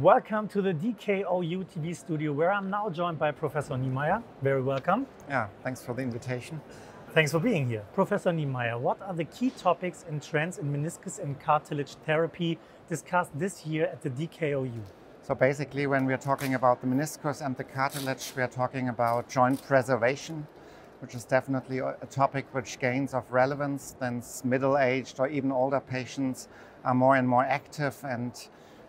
Welcome to the DKOU TV studio, where I'm now joined by Professor Niemeyer. Very welcome. Yeah, thanks for the invitation. Thanks for being here. Professor Niemeyer, what are the key topics and trends in meniscus and cartilage therapy discussed this year at the DKOU? So basically, when we're talking about the meniscus and the cartilage, we are talking about joint preservation, which is definitely a topic which gains of relevance since middle-aged or even older patients are more and more active and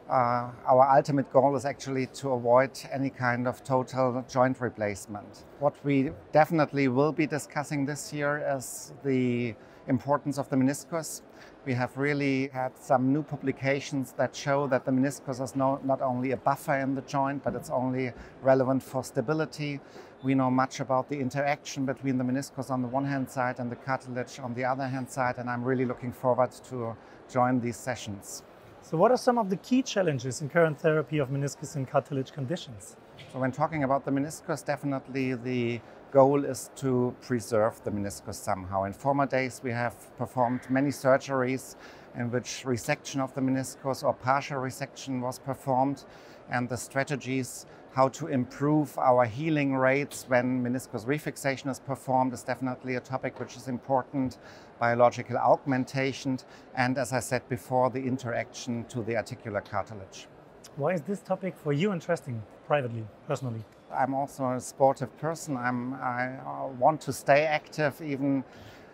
uh, our ultimate goal is actually to avoid any kind of total joint replacement. What we definitely will be discussing this year is the importance of the meniscus. We have really had some new publications that show that the meniscus is no, not only a buffer in the joint, but it's only relevant for stability. We know much about the interaction between the meniscus on the one hand side and the cartilage on the other hand side, and I'm really looking forward to join these sessions. So what are some of the key challenges in current therapy of meniscus and cartilage conditions? So when talking about the meniscus, definitely the goal is to preserve the meniscus somehow. In former days, we have performed many surgeries in which resection of the meniscus or partial resection was performed and the strategies how to improve our healing rates when meniscus refixation is performed is definitely a topic which is important. Biological augmentation and as I said before, the interaction to the articular cartilage. Why is this topic for you interesting privately, personally? I'm also a sportive person. I'm, I uh, want to stay active even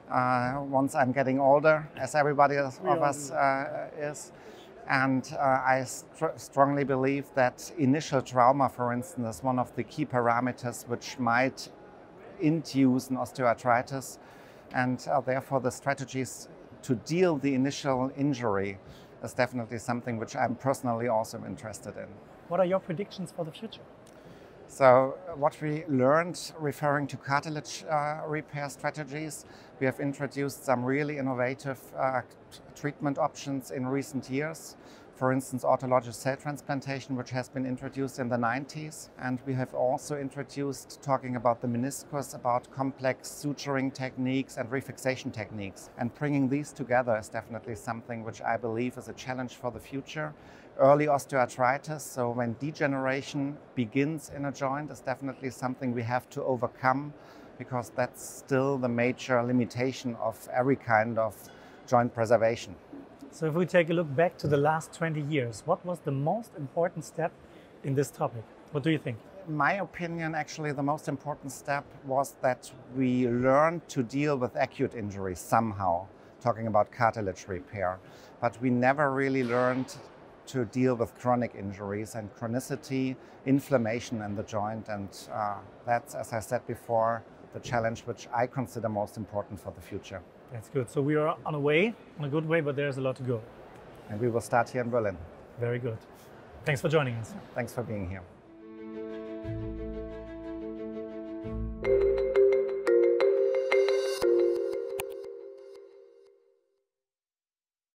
uh, once I'm getting older, as everybody of us uh, is. And uh, I st strongly believe that initial trauma, for instance, is one of the key parameters which might induce an osteoarthritis. And uh, therefore, the strategies to deal the initial injury is definitely something which I'm personally also interested in. What are your predictions for the future? So what we learned referring to cartilage uh, repair strategies, we have introduced some really innovative uh, treatment options in recent years. For instance, autologous cell transplantation, which has been introduced in the 90s. And we have also introduced, talking about the meniscus, about complex suturing techniques and refixation techniques. And bringing these together is definitely something which I believe is a challenge for the future. Early osteoarthritis, so when degeneration begins in a joint, is definitely something we have to overcome because that's still the major limitation of every kind of joint preservation. So if we take a look back to the last 20 years, what was the most important step in this topic? What do you think? In my opinion, actually the most important step was that we learned to deal with acute injuries somehow, talking about cartilage repair. But we never really learned to deal with chronic injuries and chronicity, inflammation in the joint. And uh, that's, as I said before, the challenge which I consider most important for the future. That's good. So we are on a way, on a good way, but there's a lot to go. And we will start here in Berlin. Very good. Thanks for joining us. Thanks for being here.